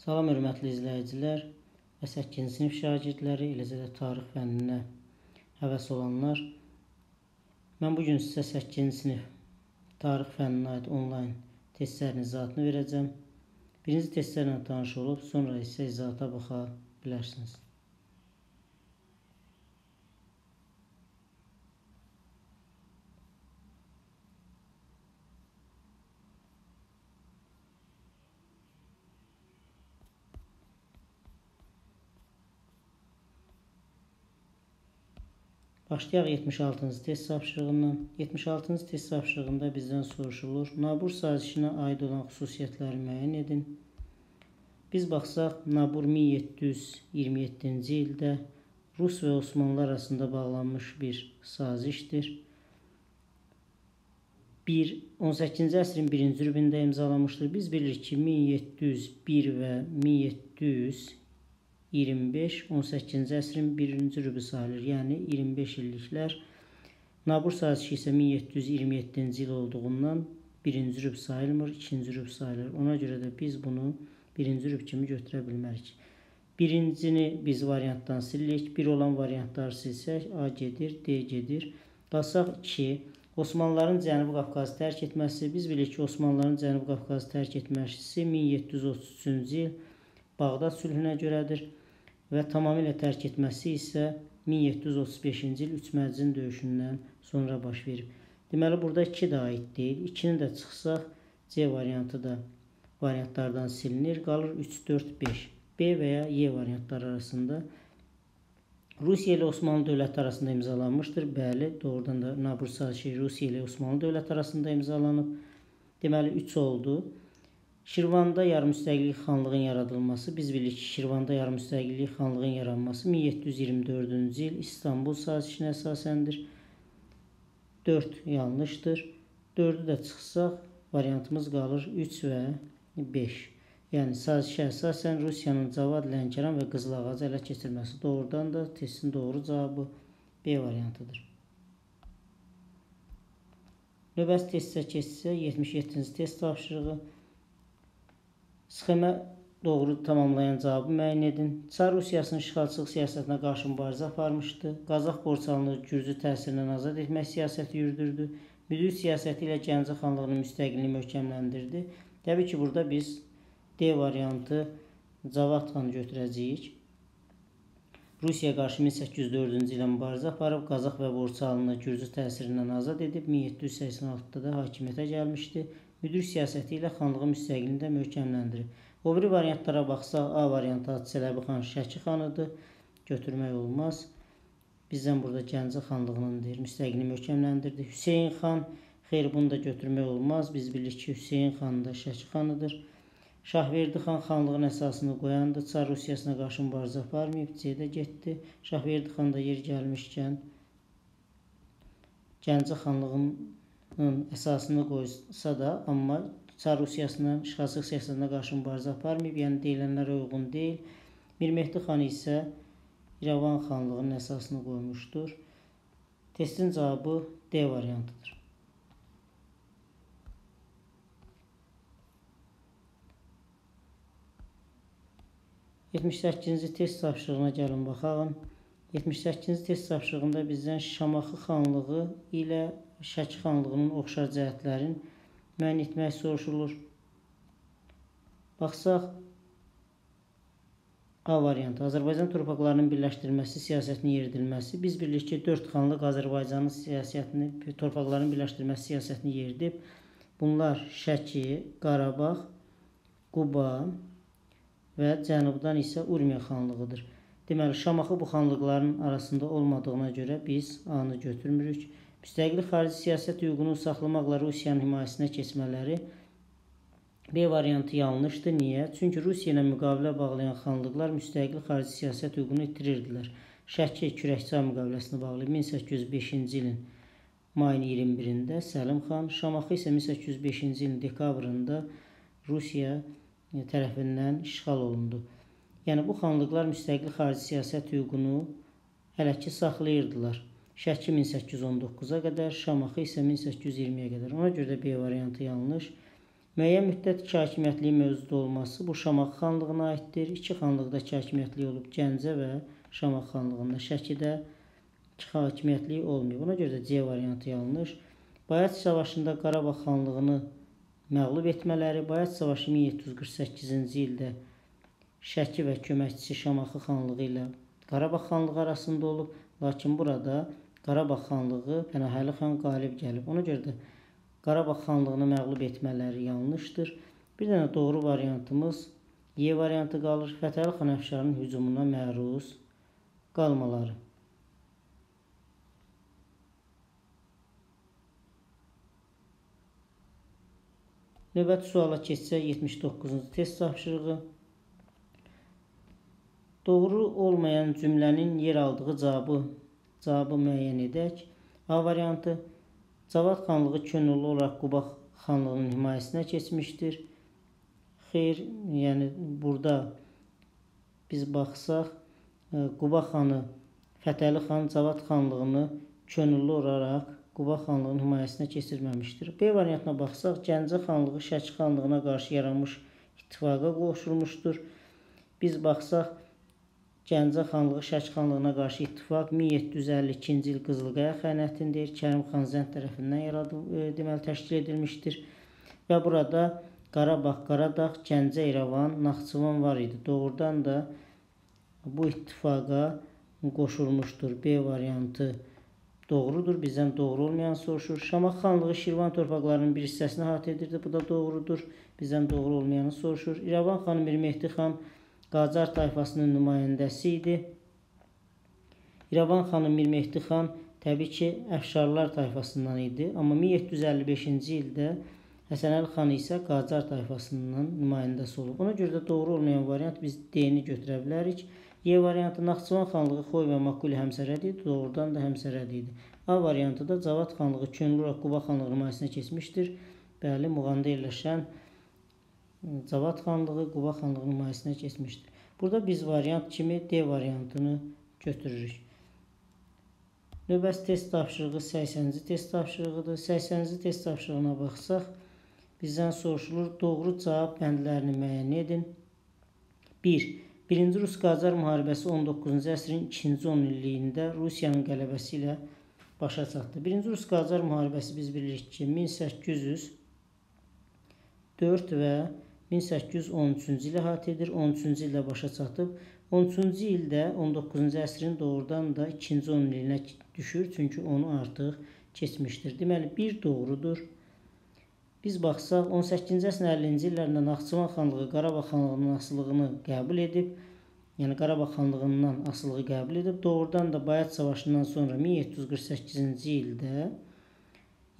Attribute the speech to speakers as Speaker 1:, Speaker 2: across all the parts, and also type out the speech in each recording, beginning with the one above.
Speaker 1: Salam hörmətli izləyicilər və 8-ci sinif şagirdləri, eləcə də tarix fənninə həvəs olanlar. Mən bu gün sizə 8-ci sinif tarix fənninə aid onlayn testlərin izahatını verəcəm. Birinci testlərlə tanış olub, sonra isə izahata baxa bilərsiniz. Başlayaq 76-cı test tapşırığından. 76-cı test tapşırığında bizdən soruşulur. Nabur sazişinə aid olan xüsusiyyətləri müəyyən edin. Biz baxsaq, Nabur 1727-ci ildə Rus və Osmanlı arasında bağlanmış bir sazişdir. 1 18-ci əsrin 1-ci rübündə imzalamışdır. Biz bilirik ki, 1701 və 1700 25 18-ci əsrin 1-ci rübü sayılır. Yəni 25 illiklər. Nabur sazişi isə 1727-ci il olduğundan 1-ci rüb sayılmır, 2-ci rüb sayılır. Ona görə də biz bunu 1-ci rüb kimi götürə bilmərik. Birincini biz variantdan silirik. 1 olan variantları silsək, A gedir, D gedir. Qalsaq 2. Osmanlıların Cənubi Qafqazı tərk etməsi. Biz bilirik ki, Osmanlıların Cənubi Qafqazı tərk etməsi 1733-cü il Bağdad sülhünə görədir və tamamilə tərk etməsi isə 1735-ci il 3 mərcin döyüşündən sonra baş verib. Deməli, burada 2 də aid deyil. 2-ni də çıxsaq, C variantı da variantlardan silinir. Qalır 3, 4, 5. B və ya Y variantları arasında. Rusiya ilə Osmanlı dövləti arasında imzalanmışdır. Bəli, doğrudan da Nabur sazişi Rusiya ilə Osmanlı dövləti arasında imzalanıb. Deməli, 3 oldu. Şirvanda yarımüstəqillik xanlığın yaradılması, biz bilirik ki, Şirvanda yarımüstəqillik xanlığın yaranması 1724-cü il İstanbul sazişinə əsasəndir. 4 yanlışdır. 4-ü də çıxsaq, variantımız qalır 3 və 5. Yəni sazişə əsasən Rusiyanın Cavad, Lənkəran və Qızılağacı ələ keçirməsi doğrudan da testin doğru cavabı B variantıdır. Növbəti testə keçsə 77-ci test tapşırığı Sxemə doğru tamamlayan cavabı müəyyən edin. Çar Rusiyasının işğalçılıq siyasətinə qarşı mübarizə aparmışdı. Qazax borçalını Gürcü təsirindən azad etmək siyasəti yürüdürdü. Müdür siyasəti ilə Gəncə xanlığının müstəqilliyini möhkəmləndirdi. Təbii ki, burada biz D variantı Cavad xanı götürəcəyik. Rusiya qarşı 1804-cü ilə mübarizə aparıb, Qazax və Borçalını Gürcü təsirindən azad edib, 1786-da da hakimiyyətə gəlmişdi müdür siyasəti ilə xanlığın müstəqiliyini də möhkəmləndirib. O biri variantlara baxsaq, A variantı Hacı Çələbi xan Şəki xanıdır. Götürmək olmaz. Bizdən burada Gəncə xanlığının deyir, müstəqilini möhkəmləndirdi. Hüseyn xan, xeyr bunu da götürmək olmaz. Biz bilirik ki, Hüseyn xan da Şəki xanıdır. Şahverdi xan xanlığın əsasını qoyandı. Çar Rusiyasına qarşı mübarizə aparmayıb, C-də getdi. Şahverdi xan da yer gəlmişkən Gəncə xanlığının əsasını qoysa da, amma Çar Rusiyasının işğalçılıq siyasətinə qarşı mübarizə aparmayıb, yəni deyilənlərə uyğun deyil. Mir Mehdi xan isə İrəvan xanlığının əsasını qoymuşdur. Testin cavabı D variantıdır. Yetmiş səkkizinci test tapşırığına gəlin baxalım. 78-ci test tapşırığında bizdən Şamaxı xanlığı ilə Şəki xanlığının oxşar cəhətlərin müəyyən etmək soruşulur. Baxsaq, A variantı. Azərbaycan torpaqlarının birləşdirilməsi siyasətinin yeridilməsi. Biz bilirik ki, 4 xanlıq Azərbaycanın siyasətini, torpaqların birləşdirilməsi siyasətini yeridib. Bunlar Şəki, Qarabağ, Quba və cənubdan isə Urmiya xanlığıdır. Deməli, Şamaxı bu xanlıqların arasında olmadığına görə biz A-nı götürmürük. Müstəqil xarici siyasət hüququnu saxlamaqla Rusiyanın himayəsinə keçmələri B variantı yanlışdır. Niyə? Çünki Rusiya ilə müqavilə bağlayan xanlıqlar müstəqil xarici siyasət hüququnu itirirdilər. Şəki Kürəkçay müqaviləsini bağlayıb 1805-ci ilin mayın 21-də Səlim xan, Şamaxı isə 1805-ci ilin dekabrında Rusiya tərəfindən işğal olundu. Yəni bu xanlıqlar müstəqil xarici siyasət hüququnu hələ ki saxlayırdılar. Şəki 1819-a qədər, Şamaxı isə 1820-yə qədər. Ona görə də B variantı yanlış. Müəyyən müddət iki hakimiyyətliyi mövcud olması bu Şamaxı xanlığına aiddir. İki xanlıqda iki hakimiyyətlik olub Gəncə və Şamaxı xanlığında. Şəkidə iki hakimiyyətlik olmayıb. Buna görə də C variantı yanlış. Bayat savaşında Qarabağ xanlığını məğlub etmələri, Bayat savaşı 1748-ci ildə Şəki və köməkçisi Şamaxı xanlığı ilə Qarabağ xanlığı arasında olub. Lakin burada Qarabağ xanlığı Pənahəli xan qalib gəlib. Ona görə də Qarabağ xanlığını məğlub etmələri yanlışdır. Bir dənə doğru variantımız Y variantı qalır. Fətəli xan Əfşarın hücumuna məruz qalmaları. Növbəti suala keçsək 79-cu test tapşırığı. Doğru olmayan cümlənin yer aldığı cavabı cavabı müəyyən edək. A variantı Cavad xanlığı könüllü olaraq Quba xanlığının himayəsinə keçmişdir. Xeyr, yəni burada biz baxsaq, e, Quba xanı Fətəli xan Cavad xanlığını könüllü olaraq Quba xanlığının himayəsinə keçirməmişdir. B variantına baxsaq, Gəncə xanlığı Şəki xanlığına qarşı yaranmış ittifaqa qoşulmuşdur. Biz baxsaq, Gəncə xanlığı Şəki xanlığına qarşı ittifaq 1752-ci il Qızılqaya xəyanətində Kərim xan Zənd tərəfindən yaradılıb, e, deməli təşkil edilmişdir. Və burada Qarabağ, Qaradağ, Gəncə, İrəvan, Naxçıvan var idi. Doğrudan da bu ittifaqa qoşulmuşdur. B variantı doğrudur. Bizdən doğru olmayan soruşur. Şamaxı xanlığı Şirvan torpaqlarının bir hissəsini əhatə edirdi. Bu da doğrudur. Bizdən doğru olmayanı soruşur. İrəvan xanı Mir Mehdi xan Qacar tayfasının nümayəndəsi idi. İrəvan xanı Mir Mehdi xan təbii ki, Əfşarlar tayfasından idi. Amma 1755-ci ildə Həsənəli xan isə Qacar tayfasından nümayəndəsi olub. Ona görə də doğru olmayan variant biz D-ni götürə bilərik. Y variantı Naxçıvan xanlığı Xoy və Makuli həmsərədi idi, doğrudan da həmsərədi idi. A variantı da Cavad xanlığı olaraq Quba xanlığı nümayəsinə keçmişdir. Bəli, Muğanda yerləşən Cavad xanlığı Quba xanlığı nümayəsinə keçmişdir. Burada biz variant kimi D variantını götürürük. Növbəti test tapşırığı 80-ci test tapşırığıdır. 80-ci test tapşırığına baxsaq, bizdən soruşulur, doğru cavab bəndlərini müəyyən edin. 1. Birinci Rus-Qacar müharibəsi 19-cu əsrin 2-ci 10 illiyində Rusiyanın qələbəsi ilə başa çatdı. Birinci Rus-Qacar müharibəsi biz bilirik ki, 1804 və 1813-cü ilə əhatə edir. 13-cü ildə başa çatıb. 13-cü ildə 19-cu əsrin doğrudan da 2-ci 10 ilinə düşür, çünki onu artıq keçmişdir. Deməli, bir doğrudur. Biz baxsaq, 18-ci əsrin 50-ci illərində Naxçıvan xanlığı Qarabağ xanlığının asılılığını qəbul edib, yəni Qarabağ xanlığından asılığı qəbul edib. Doğrudan da Bayat savaşından sonra 1748-ci ildə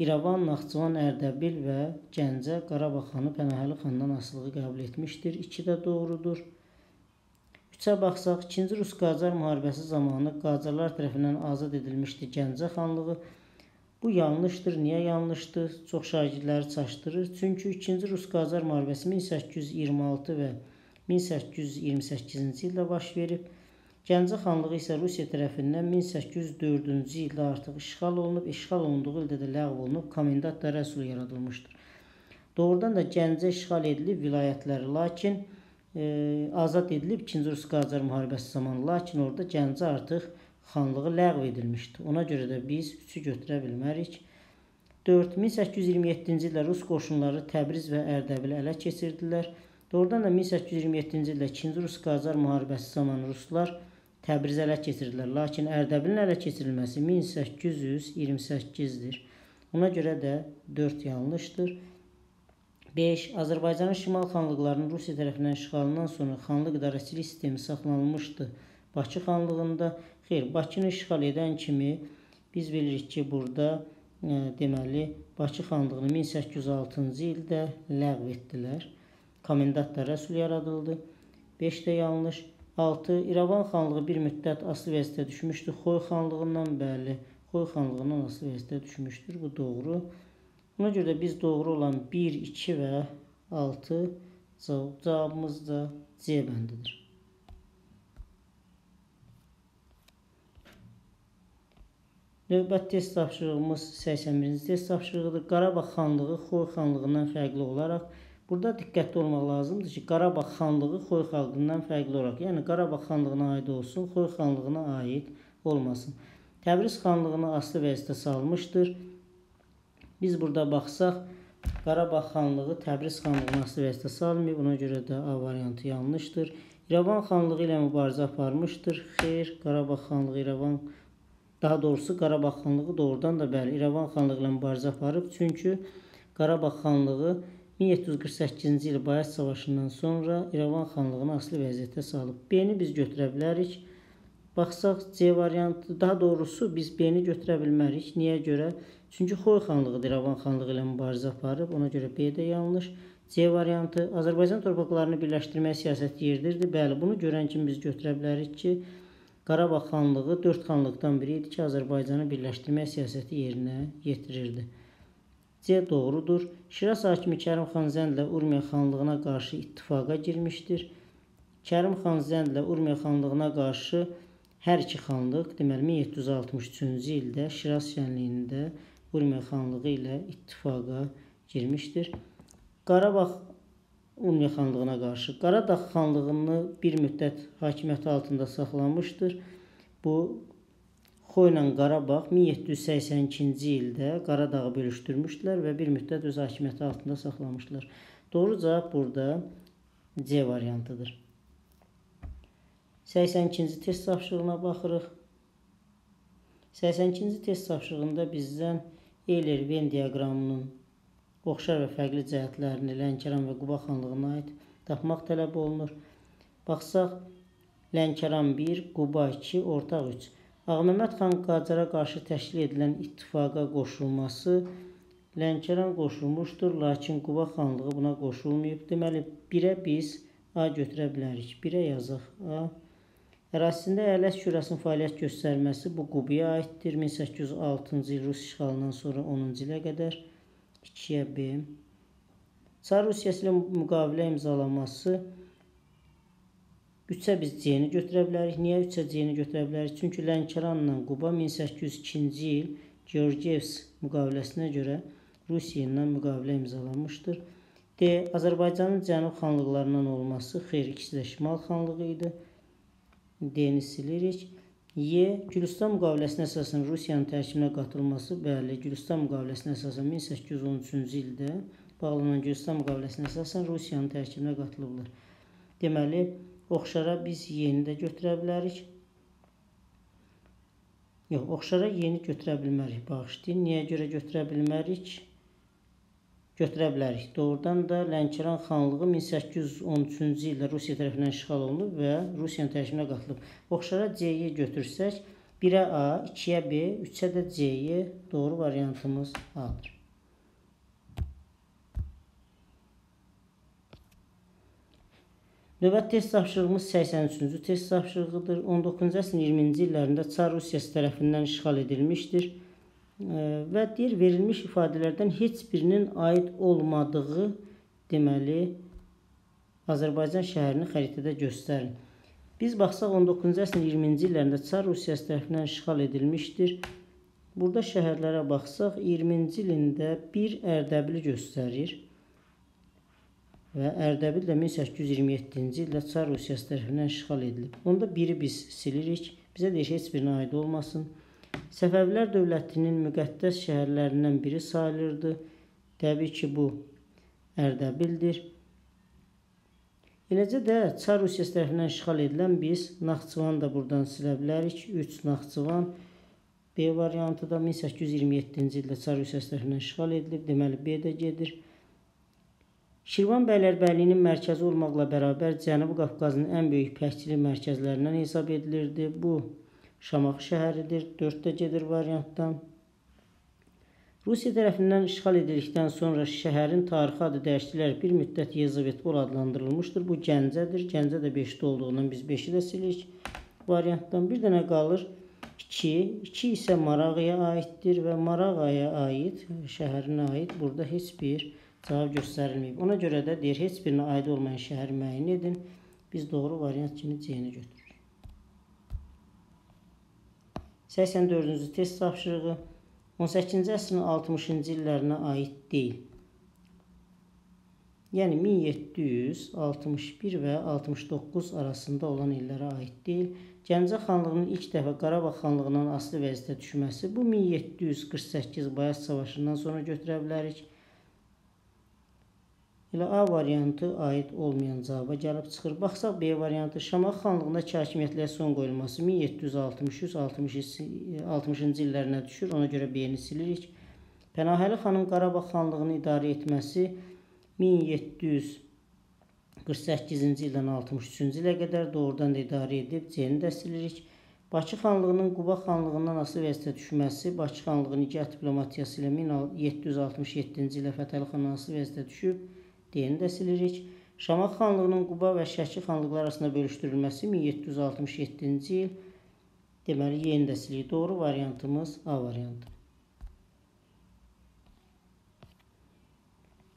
Speaker 1: İrəvan, Naxçıvan, Ərdəbil və Gəncə Qarabağ xanı Pənahəli xandan asılığı qəbul etmişdir. 2 də doğrudur. 3-ə baxsaq, 2-ci Rus-Qacar müharibəsi zamanı Qacarlar tərəfindən azad edilmişdi Gəncə xanlığı. Bu yanlışdır. Niyə yanlışdır? Çox şagirdləri çaşdırır. Çünki 2-ci Rus-Qacar müharibəsi 1826 və 1828-ci ildə baş verib. Gəncə xanlığı isə Rusiya tərəfindən 1804-cü ildə artıq işğal olunub, işğal olunduğu ildə də ləğv olunub, komendant dairə üsulu yaradılmışdır. Doğrudan da Gəncə işğal edilib vilayətləri, lakin e, azad edilib 2-ci Rus-Qacar müharibəsi zamanı, lakin orada Gəncə artıq xanlığı ləğv edilmişdi. Ona görə də biz 3-ü götürə bilmərik. 4. 1827-ci ildə Rus qoşunları Təbriz və Ərdəbili ələ keçirdilər. Doğrudan da 1827-ci ildə 2-ci Rus-Qacar müharibəsi zamanı Ruslar Təbrizi ələ keçirdilər. Lakin Ərdəbilin ələ keçirilməsi 1828-dir. Ona görə də 4 yanlışdır. 5. Azərbaycanın şimal xanlıqlarının Rusiya tərəfindən işğalından sonra xanlıq idarəçilik sistemi saxlanılmışdı. Bakı xanlığında xeyr, Bakını işğal edən kimi biz bilirik ki, burada e, deməli Bakı xanlığını 1806-cı ildə ləğv etdilər. Komendantlar rəsul yaradıldı. 5 də yanlış. 6. İrəvan xanlığı bir müddət asılı vəziyyətə düşmüşdür. Xoy xanlığından bəli, Xoy xanlığından asılı vəziyyətə düşmüşdür. Bu doğru. Buna görə də biz doğru olan 1, 2 və 6 cavabımız da C bəndidir. Növbət test tapşırığımız 81-ci test tapşırığıdır. Qarabağ xanlığı Xoy xanlığından fərqli olaraq Burada diqqətli olmaq lazımdır ki, Qarabağ xanlığı Xoy xalqından fərqli olaraq, yəni Qarabağ xanlığına aid olsun, Xoy xanlığına aid olmasın. Təbriz xanlığını aslı vəziyyətə salmışdır. Biz burada baxsaq, Qarabağ xanlığı Təbriz xanlığına aslı vəziyyətə salmayıb, ona görə də A variantı yanlışdır. İrəvan xanlığı ilə mübarizə aparmışdır. Xeyr, Qarabağ xanlığı İrəvan daha doğrusu Qarabağ xanlığı doğrudan da bəli İrəvan xanlığı ilə mübarizə aparıb. Çünki Qarabağ xanlığı 1748-ci il Bayat savaşından sonra İrəvan xanlığını aslı vəziyyətə salıb. B-ni biz götürə bilərik. Baxsaq C variantı, daha doğrusu biz B-ni götürə bilmərik. Niyə görə? Çünki Xoy xanlığı İrəvan xanlığı ilə mübarizə aparıb. Ona görə B də yanlış. C variantı Azərbaycan torpaqlarını birləşdirmək siyasəti yeridirdi. Bəli, bunu görən kimi biz götürə bilərik ki, Qarabağ xanlığı 4 xanlıqdan biri idi ki, Azərbaycanı birləşdirmək siyasəti yerinə yetirirdi. C doğrudur. Şiraz hakimi Kərim xan Zəndlə Urmiya xanlığına qarşı ittifaqa girmişdir. Kərim xan Zəndlə Urmiya xanlığına qarşı hər iki xanlıq, deməli 1763-cü ildə Şiraz şənliyində Urmiya xanlığı ilə ittifaqa girmişdir. Qarabağ Urmiya xanlığına qarşı Qaradağ xanlığını bir müddət hakimiyyəti altında saxlamışdır. Bu Xoyla Qarabağ 1782-ci ildə Qaradağı bölüşdürmüşdülər və bir müddət öz hakimiyyəti altında saxlamışdılar. Doğru cavab burada C variantıdır. 82-ci test tapşırığına baxırıq. 82-ci test tapşırığında bizdən Euler-Venn diaqramının oxşar və fərqli cəhətlərini Lənkəran və Quba xanlığına aid tapmaq tələb olunur. Baxsaq, Lənkəran 1, Quba 2, ortaq 3. Ağməhəmməd xan Qacara qarşı təşkil edilən ittifaqa qoşulması Lənkəran qoşulmuşdur, lakin Quba xanlığı buna qoşulmayıb. Deməli, 1-ə biz A götürə bilərik. 1-ə yazaq A. Ərazisində əyalət şurasının fəaliyyət göstərməsi bu Qubaya aiddir. 1806-cı il Rus işğalından sonra 10-cu ilə qədər 2-yə B. Çar Rusiyası ilə müqavilə imzalaması 3-ə biz C-ni götürə bilərik. Niyə 3-ə C-ni götürə bilərik? Çünki Lənkəranla Quba 1802-ci il Georgievs müqaviləsinə görə Rusiya ilə müqavilə imzalanmışdır. D. Azərbaycanın cənub xanlıqlarından olması, xeyr, ikisi də şimal xanlığı idi. D-ni silirik. Y. Gülüstan müqaviləsinə əsasən Rusiyanın tərkibinə qatılması, bəli, Gülüstan müqaviləsinə əsasən 1813-cü ildə bağlanan Gülüstan müqaviləsinə əsasən Rusiyanın tərkibinə qatılıblar. Deməli, Oxşara biz yeni də götürə bilərik. Yox, oxşara yeni götürə bilmərik. Bağışlayın. Niyə görə götürə bilmərik? Götürə bilərik. Doğrudan da Lənkəran xanlığı 1813-cü ildə Rusiya tərəfindən işğal olunub və Rusiyanın tərkibinə qatılıb. Oxşara C-yi götürsək, 1-ə A, 2-yə B, 3-ə də C-yi doğru variantımız A-dır. Növbəti test tapşırığımız 83-cü test tapşırığıdır. 19-cu əsrin 20-ci illərində Çar Rusiyası tərəfindən işğal edilmişdir və deyir, verilmiş ifadələrdən heç birinin aid olmadığı deməli Azərbaycan şəhərini xəritədə göstərin. Biz baxsaq 19-cu əsrin 20-ci illərində Çar Rusiyası tərəfindən işğal edilmişdir. Burada şəhərlərə baxsaq 20-ci ilində bir Ərdəbili göstərir və Ərdəbil də 1827-ci ildə Çar Rusiyası tərəfindən işğal edilib. Onda biri biz silirik, bizə deyir heç birinə aid olmasın. Səfəvilər dövlətinin müqəddəs şəhərlərindən biri sayılırdı. Təbii ki, bu Ərdəbildir. Eləcə də Çar Rusiyası tərəfindən işğal edilən biz Naxçıvan da buradan silə bilərik. 3 Naxçıvan B variantı da 1827-ci ildə Çar Rusiyası tərəfindən işğal edilib. Deməli B də gedir. Şirvan bəylərbəyliğinin mərkəzi olmaqla bərabər Cənubi Qafqazın ən böyük pəhçilik mərkəzlərindən hesab edilirdi. Bu Şamaxı şəhəridir. 4-də gedir variantdan. Rusiya tərəfindən işğal edildikdən sonra şəhərin tarixi adı dəyişdilərək bir müddət Yezavetpol adlandırılmışdır. Bu Gəncədir. Gəncə də 5-də olduğundan biz 5-i də silik variantdan. Bir dənə qalır 2. 2 isə Marağaya aiddir və Marağaya aid, şəhərinə aid burada heç bir cavab göstərilməyib. Ona görə də deyir, heç birinə aid olmayan şəhəri müəyyən edin. Biz doğru variant kimi C-ni götürürük. 84-cü test tapşırığı 18-ci əsrin 60-cı illərinə aid deyil. Yəni 1761 və 69 arasında olan illərə aid deyil. Gəncə xanlığının ilk dəfə Qarabağ xanlığından asılı vəziyyətə düşməsi bu 1748 Bayat savaşından sonra götürə bilərik. Elə A variantı aid olmayan cavaba gəlib çıxır. Baxsaq B variantı Şamaxı xanlığındakı hakimiyyətliyə son qoyulması 1763-60-cı illərinə düşür. Ona görə B-ni silirik. Pənahəli xanın Qarabağ xanlığını idarə etməsi 1748-ci ildən 63-cü ilə qədər doğrudan da idarə edib C-ni də silirik. Bakı xanlığının Quba xanlığından asılı vəziyyətə düşməsi Bakı xanlığı nikah diplomatiyası ilə 1767-ci ildə Fətəli xandan asılı vəziyyətə düşüb. D-ni də silirik. Şamaxı xanlığının Quba və Şəki xanlıqları arasında bölüşdürülməsi 1767-ci il. Deməli, yeni də silirik. Doğru variantımız A variantı.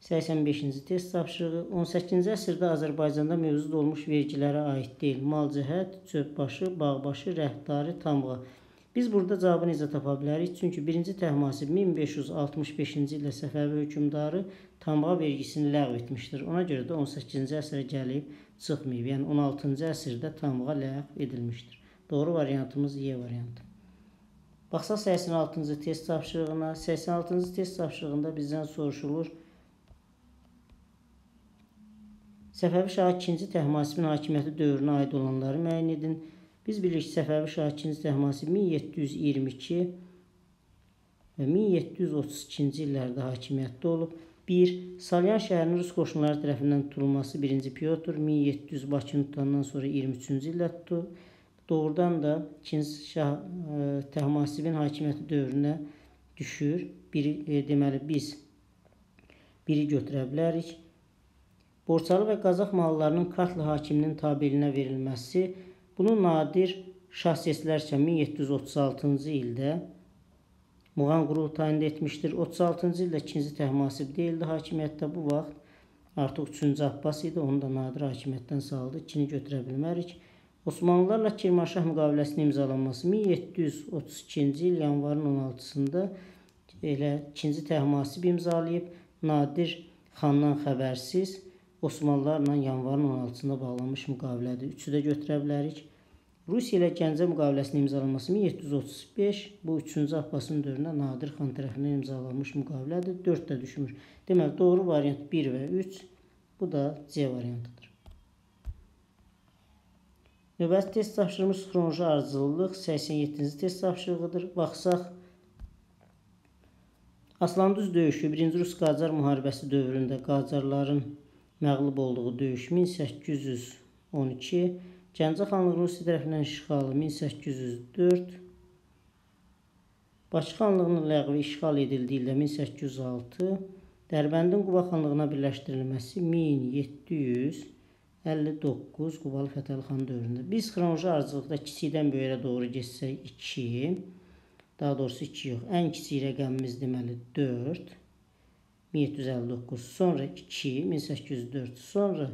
Speaker 1: 85-ci test tapşırığı 18-ci əsrdə Azərbaycanda mövcud olmuş vergilərə aid deyil. Malcəhət, çöpbaşı, bağbaşı, rəhdari, tamğa. Biz burada cavabı necə tapa bilərik? Çünki 1-ci Təhmasib 1565-ci ildə Səfəvi hökmdarı tamğa vergisini ləğv etmişdir. Ona görə də 18-ci əsrə gəlib çıxmayıb. Yəni 16-cı əsrdə tamğa ləğv edilmişdir. Doğru variantımız Y variantı. Baxsaq 86-cı test tapşırığına. 86-cı test tapşırığında bizdən soruşulur. Səfəvi Şah 2-ci Təhmasibin hakimiyyəti dövrünə aid olanları müəyyən edin. Biz bilirik Səfəvi Şah 2-ci Təhmasib 1722 və 1732-ci illərdə hakimiyyətdə olub. 1. Salyan şəhərinin rus qoşunları tərəfindən tutulması 1-ci Pyotr 1700 Bakını tutandan sonra 23-cü ildə tutdu. Doğrudan da 2-ci Şah ə, e, Təhmasibin hakimiyyəti dövrünə düşür. Biri, e, deməli biz biri götürə bilərik. Borçalı və Qazax mallarının Kartlı hakiminin tabeliyinə verilməsi bunu nadir şah seçilərkən 1736-cı ildə Muğan qurultayında etmişdir. 36-cı ildə 2-ci Təhmasib deyildi hakimiyyətdə bu vaxt artıq 3-cü Abbas idi. Onu da nadir hakimiyyətdən saldı. 2-ni götürə bilmərik. Osmanlılarla Kirmanşah müqaviləsinin imzalanması 1732-ci il yanvarın 16-sında elə 2-ci Təhmasib imzalayıb. Nadir xandan xəbərsiz Osmanlılarla yanvarın 16-sında bağlanmış müqavilədir. Üçü də götürə bilərik. Rusiya ilə Gəncə müqaviləsinin imzalanması 1735, bu 3-cü Abbasın dövründə Nadir xan tərəfindən imzalanmış müqavilədir. 4 də düşmür. Deməli, doğru variant 1 və 3, bu da C variantıdır. Növbəti test tapşırımız xronoloji ardıcıllıq 87-ci test tapşırığıdır. Baxsaq, Aslanduz döyüşü 1-ci Rus-Qacar müharibəsi dövründə Qacarların məğlub olduğu döyüş 1812, Gəncə xanlığı Rusiya tərəfindən işğalı 1804, Bakı xanlığının ləğvi işğal edildiyi ildə 1806, Dərbəndin Quba xanlığına birləşdirilməsi 1759 Qubalı Fətəli xan dövründə. Biz xronoloji ardıcılıqda kiçikdən böyrə doğru getsək 2, daha doğrusu 2 yox, ən kiçik rəqəmimiz deməli 4, 1759, sonra 2, 1804, sonra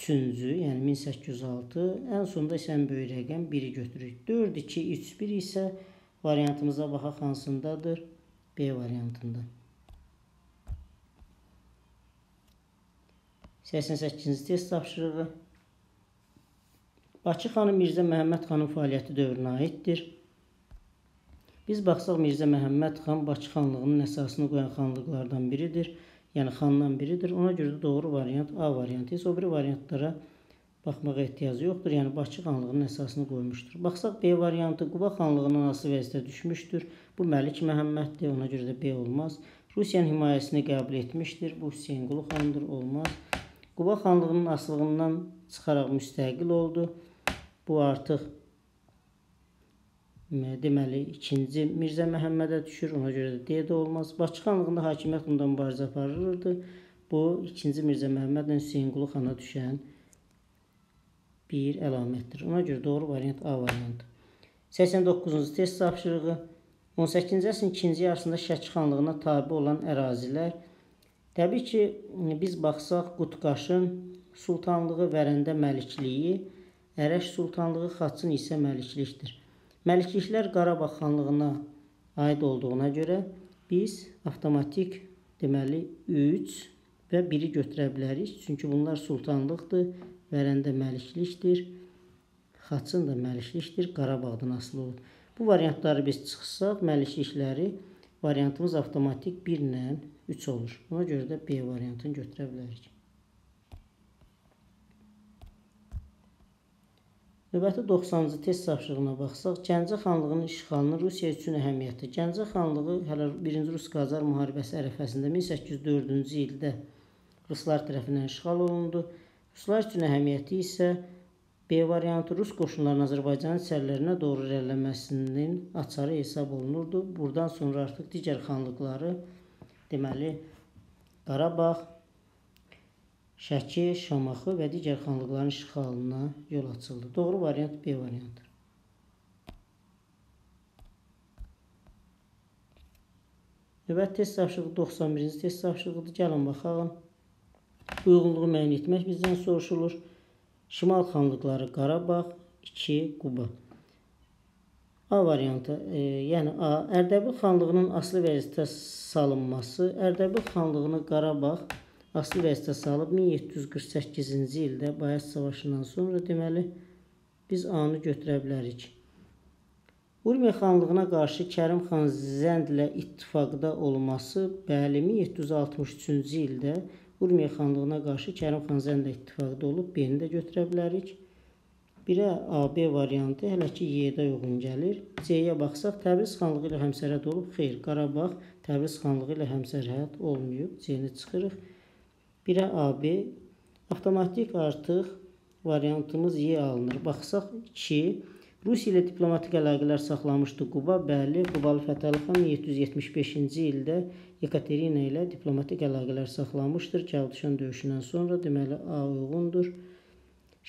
Speaker 1: 3-cü, yəni 1806, ən sonda isə ən böyük rəqəm 1-i götürürük. 4, 2, 3, 1 isə variantımıza baxaq hansındadır? B variantında. 88-ci test tapşırığı. Bakı xanı Mirzə Məhəmməd xanın fəaliyyəti dövrünə aiddir. Biz baxsaq Mirzə Məhəmməd xan Bakı xanlığının əsasını qoyan xanlıqlardan biridir. Yəni xandan biridir. Ona görə də doğru variant A variantı isə o biri variantlara baxmağa ehtiyac yoxdur. Yəni Bakı xanlığının əsasını qoymuşdur. Baxsaq B variantı Quba xanlığından asılı vəziyyətdə düşmüşdür. Bu Məlik Məhəmməddir. Ona görə də B olmaz. Rusiyanın himayəsini qəbul etmişdir. Bu Hüseynqulu xandır. Olmaz. Quba xanlığının asılığından çıxaraq müstəqil oldu. Bu artıq deməli, ikinci Mirzə Məhəmmədə düşür. Ona görə də D də olmaz. Bakı xanlığında hakimiyyət uğrunda mübarizə aparılırdı. Bu, ikinci Mirzə Məhəmmədlə Hüseynqulu xana düşən bir əlamətdir. Ona görə doğru variant A variantı. 89-cu test tapşırığı 18-ci əsrin ikinci yarısında Şəki xanlığına tabi olan ərazilər Təbii ki, biz baxsaq Qutqaşın sultanlığı, Vərəndə məlikliyi, Ərəş sultanlığı, Xaçın isə məliklikdir. Məlikliklər Qarabağ xanlığına aid olduğuna görə biz avtomatik deməli 3 və biri götürə bilərik. Çünki bunlar sultanlıqdır, Vərəndə məliklikdir, Xaçın da məliklikdir, Qarabağdan asılı olur. Bu variantları biz çıxsaq, məliklikləri variantımız avtomatik 1 ilə 3 olur. Buna görə də B variantını götürə bilərik. Növbəti 90-cı test tapşırığına baxsaq, Gəncə xanlığının işğalının Rusiya üçün əhəmiyyəti. Gəncə xanlığı hələ 1-ci Rus-Qacar müharibəsi ərəfəsində 1804-cü ildə ruslar tərəfindən işğal olundu. Ruslar üçün əhəmiyyəti isə B variantı Rus qoşunlarının Azərbaycanın içərilərinə doğru irəliləməsinin açarı hesab olunurdu. Buradan sonra artıq digər xanlıqları, deməli, Qarabağ, Şəki, Şamaxı və digər xanlıqların işğalına yol açıldı. Doğru variant B variantıdır. Növbəti test tapşırığı 91-ci test tapşırığıdır. Gəlin baxalım. Uyğunluğu müəyyən etmək bizdən soruşulur. Şimal xanlıqları Qarabağ, 2 Quba. A variantı, e, yəni A. Ərdəbil xanlığının aslı vəziyyətə salınması, Ərdəbil xanlığını Qarabağ, aslı vəziyyətə salıb 1748-ci ildə Bayat savaşından sonra deməli biz A-nı götürə bilərik. Urmiya xanlığına qarşı Kərim xan Zəndlə ittifaqda olması, bəli 1763-cü ildə Urmiya xanlığına qarşı Kərim xan Zəndlə ittifaqda olub, B-ni də götürə bilərik. 1-ə AB variantı hələ ki Y-də uyğun gəlir. C-yə baxsaq, Təbriz xanlığı ilə həmsərhəd olub, xeyr, Qarabağ Təbriz xanlığı ilə həmsərhəd olmayıb. C-ni çıxırıq. 1-ə AB avtomatik artıq variantımız Y alınır. Baxsaq 2 Rusiya ilə diplomatik əlaqələr saxlamışdı Quba. Bəli, Qubalı Fətəli xan 1775-ci ildə Yekaterina ilə diplomatik əlaqələr saxlamışdır. Cavdışan döyüşündən sonra deməli A uyğundur.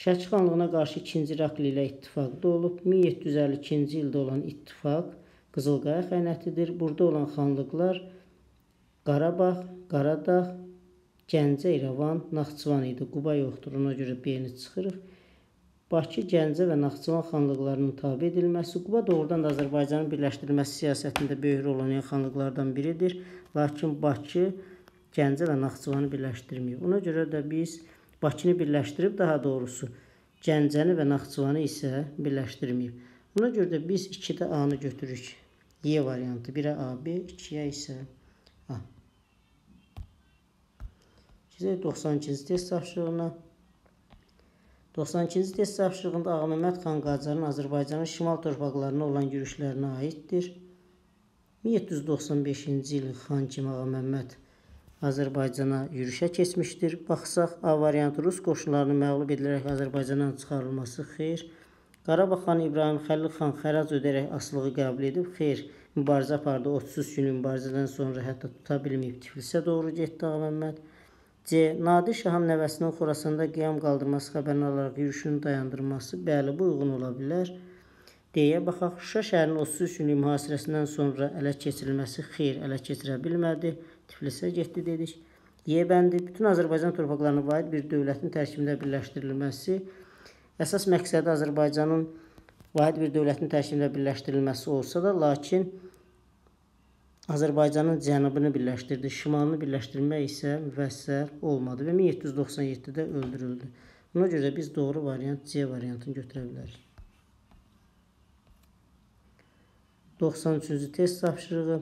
Speaker 1: Şəki xanlığına qarşı 2-ci Irakli ilə ittifaqda olub. 1752-ci ildə olan ittifaq Qızılqaya xəyanətidir. Burada olan xanlıqlar Qarabağ, Qaradağ, Gəncə, İrəvan, Naxçıvan idi. Quba yoxdur, ona görə B-ni çıxırıq. Bakı, Gəncə və Naxçıvan xanlıqlarının tabe edilməsi Quba doğrudan da Azərbaycanın birləşdirilməsi siyasətində böyük rol oynayan xanlıqlardan biridir. Lakin Bakı, Gəncə və Naxçıvanı birləşdirməyib. Ona görə də biz Bakını birləşdirib, daha doğrusu Gəncəni və Naxçıvanı isə birləşdirməyib. Ona görə də biz 2-də A-nı götürürük. Y variantı 1-ə AB, 2-yə isə 92-ci 92-ci test tapşırığına 92-ci test tapşırığında Ağa Məhəmməd xan Qacarın Azərbaycanın şimal torpaqlarına olan yürüşlərinə aiddir. 1795-ci il xan kimi Ağa Məhəmməd Azərbaycana yürüşə keçmişdir. Baxsaq, A variantı Rus qoşunlarını məğlub edilərək Azərbaycandan çıxarılması xeyr. Qarabağ xanı İbrahim Xəlil xan xərac ödərək asılığı qəbul edib, xeyr. Mübarizə apardı, 33 gün mübarizədən sonra hətta tuta bilməyib Tiflisə doğru getdi Ağa Məhəmməd. C. Nadir Şahın nəvəsinin Xorasanda qiyam qaldırması xəbərini alaraq yürüşünü dayandırması, bəli, bu uyğun ola bilər. D-yə baxaq, Şuşa şəhərinin 33 günlük mühasirəsindən sonra ələ keçirilməsi xeyr, ələ keçirə bilmədi. Tiflisə getdi dedik. Y bəndi bütün Azərbaycan torpaqlarının vahid bir dövlətin tərkibində birləşdirilməsi, əsas məqsədi Azərbaycanın vahid bir dövlətin tərkibində birləşdirilməsi olsa da, lakin Azərbaycanın cənubunu birləşdirdi, şimalını birləşdirmək isə müvəssər olmadı və 1797-də öldürüldü. Buna görə biz doğru variant C variantını götürə bilərik. 93-cü test tapşırığı.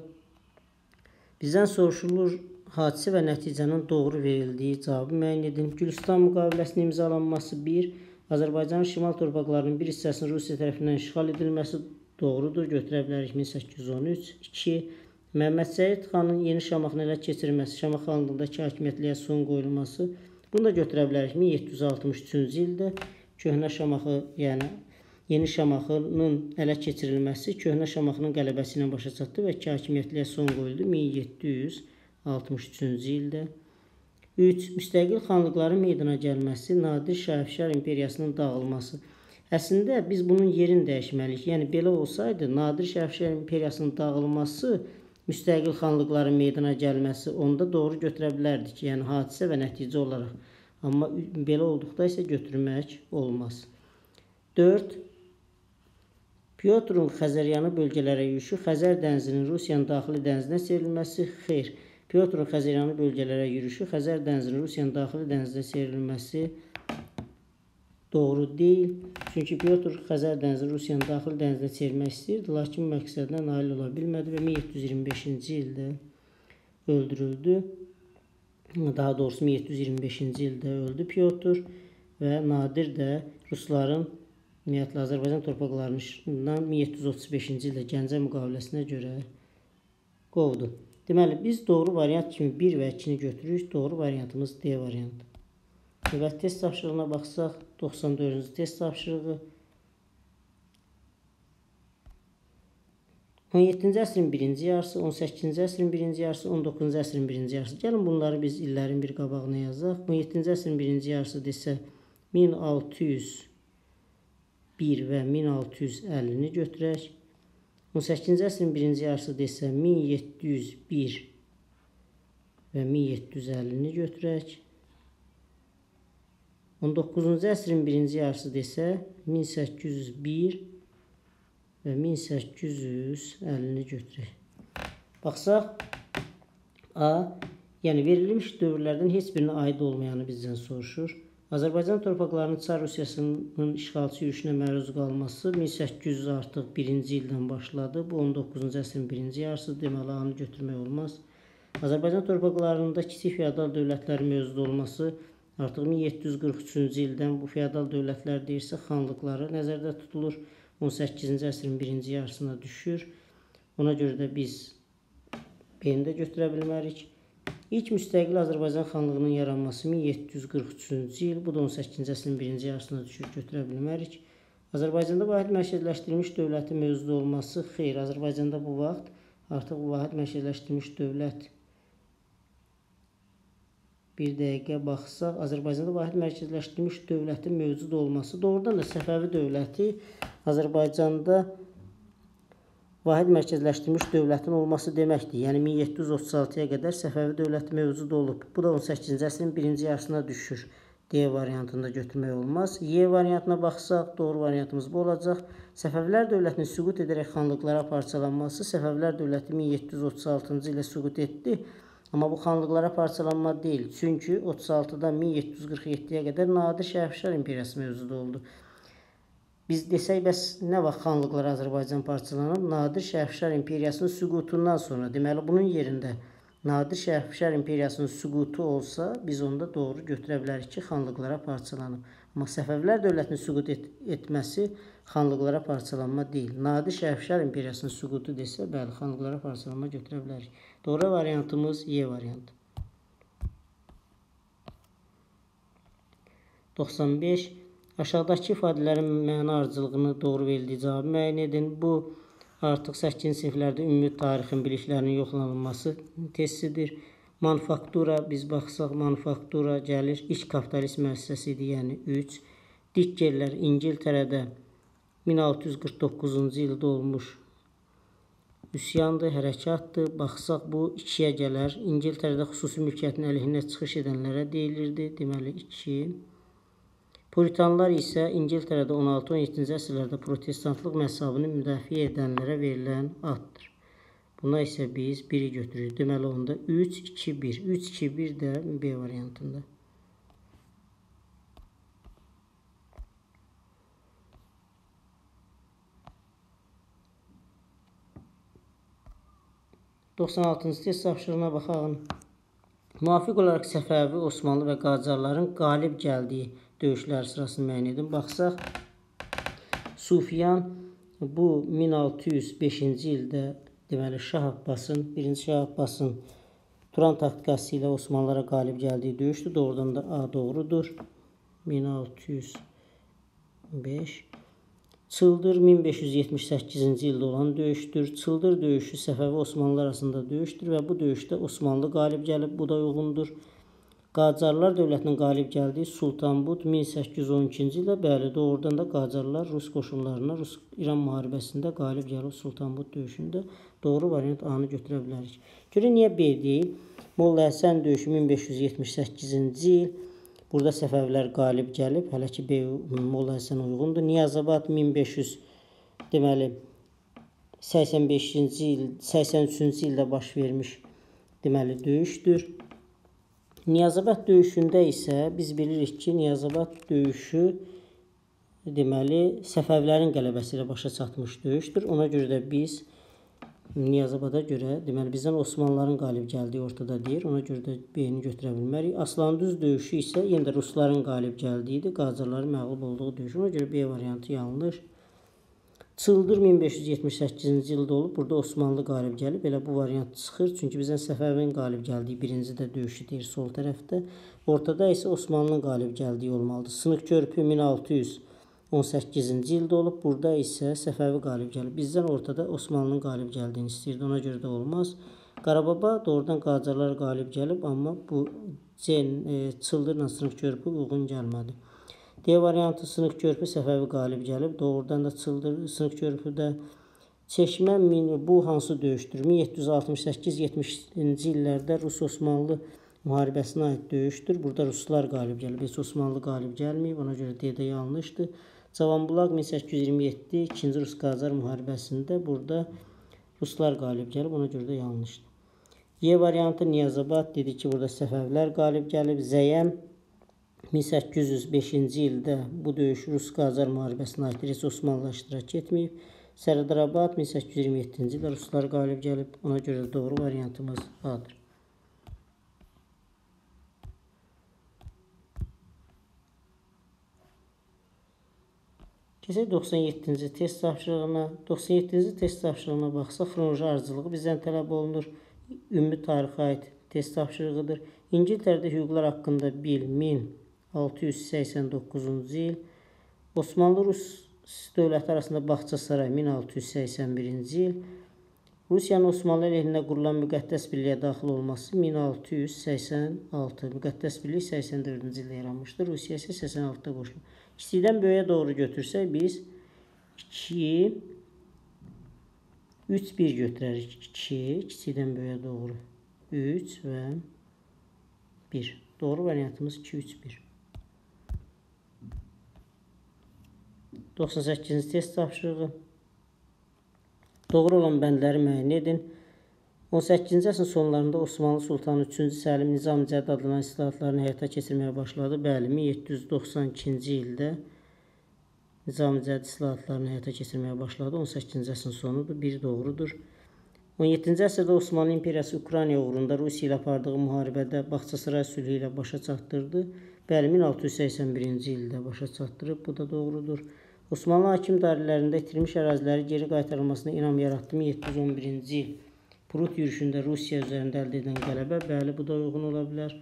Speaker 1: Bizdən soruşulur, hadisə və nəticənin doğru verildiyi cavabı müəyyən edin. Gülüstan müqaviləsinin imzalanması 1. Azərbaycanın şimal torpaqlarının bir hissəsinin Rusiya tərəfindən işğal edilməsi doğrudur, götürə bilərik 1813. 2. Məmməd Səid xanın yeni Şamaxını ələ keçirməsi, Şamax xanlığındakı hakimiyyətliyə son qoyulması, bunu da götürə bilərik 1763-cü ildə köhnə Şamaxı, yəni yeni Şamaxının ələ keçirilməsi köhnə Şamaxının qələbəsi ilə başa çatdı və ki, hakimiyyətliyə son qoyuldu 1763-cü ildə. 3. Müstəqil xanlıqların meydana gəlməsi, Nadir Şahifşar imperiyasının dağılması. Əslində biz bunun yerini dəyişməliyik. Yəni belə olsaydı Nadir Şahifşar imperiyasının dağılması müstəqil xanlıqların meydana gəlməsi onda doğru götürə bilərdik. Yəni hadisə və nəticə olaraq. Amma belə olduqda isə götürmək olmaz. 4. Pyotrun Xəzəryanı bölgələrə yürüşü Xəzər dənizinin Rusiyanın daxili dənizinə çevrilməsi xeyr. Pyotrun Xəzəranı bölgələrə yürüşü Xəzər dənizinin Rusiyanın daxili dənizdə seyrilməsi doğru deyil. Çünki Pyotr Xəzər dənizinin Rusiyanın daxili dənizinə çevirmək istəyirdi, lakin məqsədinə nail ola bilmədi və 1725-ci ildə öldürüldü. Daha doğrusu 1725-ci ildə öldü Pyotr və Nadir də Rusların ümumiyyətlə Azərbaycan torpaqlarından 1735-ci ildə Gəncə müqaviləsinə görə qovdu. Deməli, biz doğru variant kimi 1 və 2-ni götürürük. Doğru variantımız D variantı. Və test tapşırığına baxsaq, 94-cü test tapşırığı 17-ci əsrin birinci yarısı, 18-ci əsrin birinci yarısı, 19-cu əsrin birinci yarısı. Gəlin bunları biz illərin bir qabağına yazaq. 17-ci əsrin birinci yarısı desə 1600 1 və 1650-ni götürək. 18-ci əsrin birinci yarısı desə 1701 və 1750-ni götürək. 19-cu əsrin birinci yarısı desə 1801 və 1850-ni götürək. Baxsaq, A, yəni verilmiş dövrlərdən heç birinə aid olmayanı bizdən soruşur. Azərbaycan torpaqlarının Çar Rusiyasının işğalçı yürüşünə məruz qalması 1800 artıq 1-ci ildən başladı. Bu 19-cu əsrin 1-ci yarısıdır. Deməli, anı götürmək olmaz. Azərbaycan torpaqlarında kiçik feodal dövlətlərin mövcud olması artıq 1743-cü ildən bu feodal dövlətlər deyirsə xanlıqları nəzərdə tutulur. 18-ci əsrin 1-ci yarısına düşür. Ona görə də biz B-ni də götürə bilmərik. İlk müstəqil Azərbaycan xanlığının yaranması 1743-cü il, bu da 18-ci əsrin birinci yarısına düşür, götürə bilmərik. Azərbaycanda vahid mərkəzləşdirilmiş dövlətin mövcud olması xeyr. Azərbaycanda bu vaxt artıq vahid mərkəzləşdirilmiş dövlət bir dəqiqə baxsaq, Azərbaycanda vahid mərkəzləşdirilmiş dövlətin mövcud olması doğrudan da Səfəvi dövləti Azərbaycanda vahid mərkəzləşdirilmiş dövlətin olması deməkdir. Yəni 1736-ya qədər Səfəvi dövləti mövcud olub. Bu da 18-ci əsrin birinci yarısına düşür. D variantında götürmək olmaz. Y variantına baxsaq, doğru variantımız bu olacaq. Səfəvilər dövlətinin süqut edərək xanlıqlara parçalanması Səfəvilər dövləti 1736-cı ilə süqut etdi. Amma bu xanlıqlara parçalanma deyil. Çünki 36-dan 1747-yə qədər Nadir Şərifşar imperiyası mövcud oldu. Biz desək, bəs nə vaxt xanlıqlar Azərbaycan parçalanıb? Nadir Şərifşar imperiyasının süqutundan sonra. Deməli, bunun yerində Nadir Şərifşar imperiyasının süqutu olsa, biz onda doğru götürə bilərik ki, xanlıqlara parçalanıb. Amma Səfəvilər dövlətinin süqut et etməsi xanlıqlara parçalanma deyil. Nadir Şərifşar imperiyasının süqutu desə, bəli, xanlıqlara parçalanma götürə bilərik. Doğru variantımız Y variantı. 95 Aşağıdakı ifadələrin məna ardıcılığını doğru verildiyi cavabı müəyyən edin. Bu artıq 8-ci siniflərdə ümumi tarixin biliklərinin yoxlanılması testidir. Manufaktura, biz baxsaq, manufaktura gəlir. İlk kapitalist müəssisəsi idi, yəni 3. Dikkerlər İngiltərədə 1649-cu ildə olmuş üsyandır, hərəkatdır. Baxsaq, bu 2-yə gələr. İngiltərədə xüsusi mülkiyyətin əleyhinə çıxış edənlərə deyilirdi. Deməli, 2. Puritanlar isə İngiltərədə 16-17-ci əsrlərdə protestantlıq məzhabını müdafiə edənlərə verilən addır. Buna isə biz 1-i götürürük. Deməli, onda 3, 2, 1. 3, 2, 1 də B variantında. Doxsan altıncı test tapşırığına baxalım. Müvafiq olaraq Səfəvi, Osmanlı və Qacarların qalib gəldiyi döyüşlər sırasını müəyyən edin. Baxsaq, Sufiyan bu 1605-ci ildə deməli Şah Abbasın, 1-ci Şah Abbasın Turan taktikası ilə Osmanlılara qalib gəldiyi döyüşdür. Doğrudan da A doğrudur. 1605 Çıldır 1578-ci ildə olan döyüşdür. Çıldır döyüşü Səfəvi Osmanlı arasında döyüşdür və bu döyüşdə Osmanlı qalib gəlib, bu da uyğundur. Qacarlar dövlətinin qalib gəldiyi Sultanbud 1812-ci ildə bəli, doğrudan da Qacarlar Rus qoşunlarına Rus-İran müharibəsində qalib gəlib Sultanbud döyüşündə. Doğru variant A-nı götürə bilərik. Görə niyə B deyil? Molla Həsən döyüşü 1578-ci il. Burada Səfəvilər qalib gəlib. Hələ ki Molla Həsən uyğundur. Niyazabad 1500 deməli 85-ci il, 83-cü ildə baş vermiş deməli döyüşdür. Niyazabad döyüşündə isə biz bilirik ki, Niyazabad döyüşü deməli Səfəvilərin qələbəsi ilə başa çatmış döyüşdür. Ona görə də biz Niyazabada görə deməli bizdən Osmanlıların qalib gəldiyi ortada deyir. Ona görə də B-ni götürə bilmərik. Aslandüz döyüşü isə yenə də rusların qalib gəldiyi idi. Qacarların məğlub olduğu döyüş. Ona görə B variantı yanlış. Çıldır 1578-ci ildə olub. Burada Osmanlı qalib gəlib. Elə bu variant çıxır. Çünki bizdən Səfəvin qalib gəldiyi birinci də döyüşü deyir sol tərəfdə. Ortada isə Osmanlının qalib gəldiyi olmalıdır. Sınıq körpü 1618-ci ildə olub. Burada isə Səfəvi qalib gəlib. Bizdən ortada Osmanlının qalib gəldiyini istəyirdi. Ona görə də olmaz. Qarababa doğrudan Qacarlar qalib gəlib, amma bu C e, çıldırla sınıq körpü uyğun gəlmədi. D variantı sınıq körpü Səfəvi qalib gəlib. Doğrudan da çıldır sınıq körpüdə Çeşmə bu hansı döyüşdür? 1768-70-ci illərdə Rus-Osmanlı müharibəsinə aid döyüşdür. Burada ruslar qalib gəlib. Heç Osmanlı qalib gəlməyib. Ona görə D-də yanlışdır. Cavanbulaq 1827 2-ci Rus-Qacar müharibəsində burada ruslar qalib gəlib. Ona görə də yanlışdır. Y variantı Niyazabad dedi ki, burada Səfəvilər qalib gəlib. Zəyəm 1805-ci ildə bu döyüş Rus-Qacar müharibəsinə aid heç Osmanlılar iştirak etməyib. Sərdarabad 1827-ci ildə ruslar qalib gəlib. Ona görə doğru variantımız A-dır. Keçək 97-ci test tapşırığına. 97-ci test tapşırığına baxsaq, xronoloji ardıcılığı bizdən tələb olunur. Ümumi tarixə aid test tapşırığıdır. İngiltərədə hüquqlar haqqında bil 1000 689-cu il, Osmanlı-Rus dövləti arasında Bağçasaray 1681-ci il, Rusiyanın Osmanlı əleyhinə qurulan müqəddəs birliyə daxil olması 1686, müqəddəs birlik 84-cü ildə yaranmışdır. Rusiya isə 86-da qoşulur. Kiçikdən böyüyə doğru götürsək biz 2 3 1 götürərik. 2 kiçikdən böyüyə doğru 3 və 1. Doğru variantımız 2 3 1. 98-ci test tapşırığı. Doğru olan bəndləri müəyyən edin. 18-ci əsrin sonlarında Osmanlı Sultanı 3-cü Səlim Nizam Cədd adlanan islahatlarını həyata keçirməyə başladı. Bəli, 1792-ci ildə Nizam Cədd islahatlarını həyata keçirməyə başladı. 18-ci əsrin sonudur. Bir doğrudur. 17-ci əsrdə Osmanlı İmperiyası Ukrayna uğrunda Rusiya ilə apardığı müharibədə Bağçasaray sülhü ilə başa çatdırdı. Bəli, 1681-ci ildə başa çatdırıb. Bu da doğrudur. Osmanlı hakim dairələrində itirilmiş əraziləri geri qaytarılmasına inam yaratdı 1711-ci il. Prut yürüşündə Rusiya üzərində əldə edən qələbə, bəli, bu da uyğun ola bilər.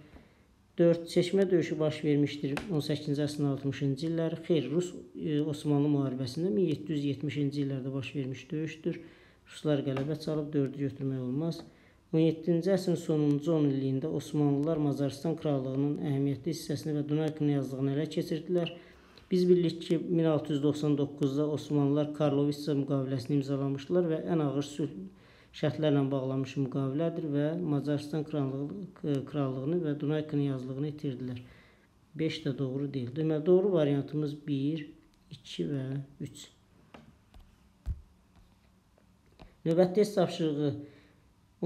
Speaker 1: 4. Seçmə döyüşü baş vermişdir 18-ci əsrin 60-cı illəri. Xeyr, Rus-Osmanlı müharibəsində 1770-ci illərdə baş vermiş döyüşdür. Ruslar qələbə çalıb 4-ü götürmək olmaz. 17-ci əsrin sonuncu 10 illiyində Osmanlılar Macaristan krallığının əhəmiyyətli hissəsini və Dunay knyazlığını ələ keçirdilər. Biz bilirik ki, 1699-da Osmanlılar Karlovitsa müqaviləsini imzalamışdılar və ən ağır sülh şərtlərlə bağlanmış müqavilədir və Macaristan krallığını və Dunay knyazlığını itirdilər. 5 də doğru deyil. Deməli, doğru variantımız 1, 2 və 3. Növbəti test tapşırığı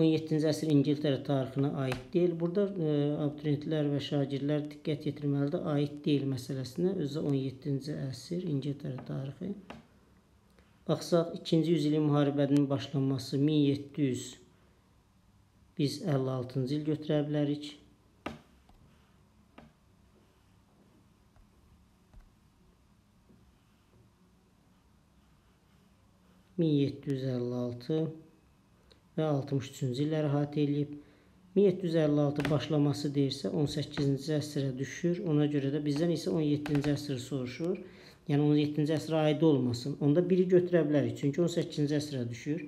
Speaker 1: 17-ci əsr İngiltərə tarixinə aid deyil. Burada e, abituriyentlər və şagirdlər diqqət yetirməlidir. Aid deyil məsələsinə özü 17-ci əsr İngiltərə tarixi. Baxsaq 2-ci yüzillik müharibənin başlanması 1700 biz 56-cı il götürə bilərik. Min yeddi yüz əlli altı və 63-cü illəri əhatə edib. 1756 başlaması deyirsə 18-ci əsrə düşür. Ona görə də bizdən isə 17-ci əsr soruşur. Yəni 17-ci əsrə aid olmasın. Onda biri götürə bilərik. Çünki 18-ci əsrə düşür.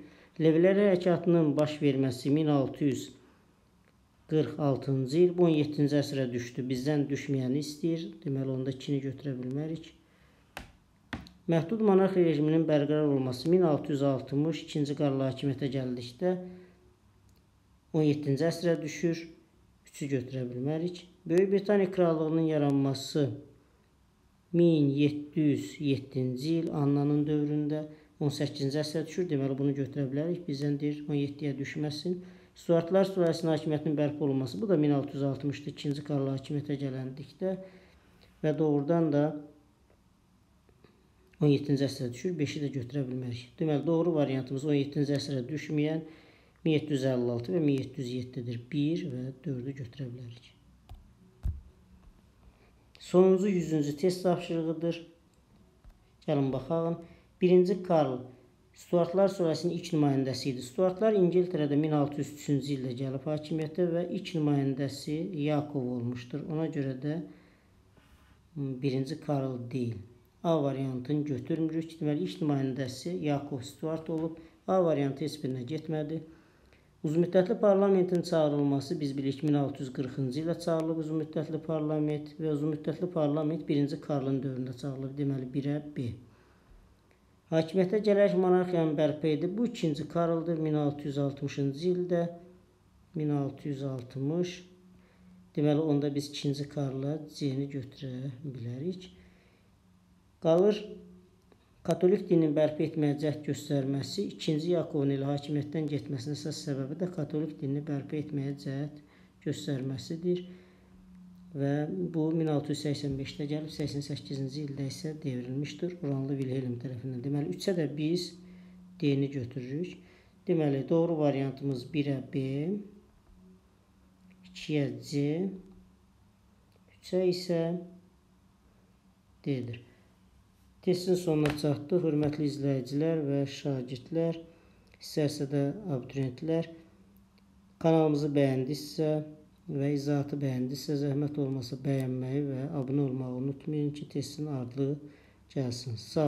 Speaker 1: Levlər hərəkatının baş verməsi 1646-cı il. Bu 17-ci əsrə düşdü. Bizdən düşməyəni istəyir. Deməli onda 2-ni götürə bilmərik. Məhdud monarxiya rejiminin bərqərar olması 1662-ci Qarlı hakimiyyətə gəldikdə 17-ci əsrə düşür. 3-ü götürə bilmərik. Böyük Britaniya krallığının yaranması 1707-ci il Annanın dövründə 18-ci əsrə düşür. Deməli bunu götürə bilərik. Bizdən deyir 17-yə düşməsin. Stuartlar sülaləsinin hakimiyyətinin bərpa olunması. Bu da 1660-dır. 2-ci Karl hakimiyyətə gələndikdə və doğrudan da 17-ci əsrə düşür. 5-i də götürə bilmərik. Deməli, doğru variantımız 17-ci əsrə düşməyən 1756 və 1707-dir. 1 və 4-ü götürə bilərik. Sonuncu 100-cü test tapşırığıdır. Gəlin baxalım. 1-ci Karl Stuartlar sülaləsinin ilk nümayəndəsi idi. Stuartlar İngiltərədə 1603-cü ildə gəlib hakimiyyətə və ilk nümayəndəsi Yakov olmuşdur. Ona görə də 1-ci Karl deyil. A variantını götürmürük. Deməli, ilk nümayəndəsi Yakov Stuart olub. A variantı heç birinə getmədi. Uzunmüddətli parlamentin çağırılması biz bilirik 1640-cı ildə çağırılıb uzunmüddətli parlament və uzunmüddətli parlament 1-ci Karlın dövründə çağırılıb. Deməli, 1-ə B. Hakimiyyətə gələrək monarxiyanın bərpa edib. Bu 2-ci Karldır 1660-cı ildə. 1660. Deməli, onda biz 2-ci Karla C-ni götürə bilərik. Qalır Katolik dininin bərpa etməyə cəhd göstərməsi 2-ci Yakovun ilə hakimiyyətdən getməsinin əsas səbəbi də Katolik dinini bərpa etməyə cəhd göstərməsidir və bu 1685-də gəlib 88-ci ildə isə devrilmişdir Uranlı Vilhelm tərəfindən. Deməli 3-ə də biz D-ni götürürük. Deməli doğru variantımız 1-ə B, 2-yə C, 3-ə isə D-dir. Testin sonuna çatdıq. Hörmətli izləyicilər və şagirdlər, istərsə də abituriyentlər kanalımızı bəyəndinizsə və izahatı bəyəndinizsə, zəhmət olmasa bəyənməyi və abunə olmağı unutmayın ki, testin ardığı gəlsin. Sağ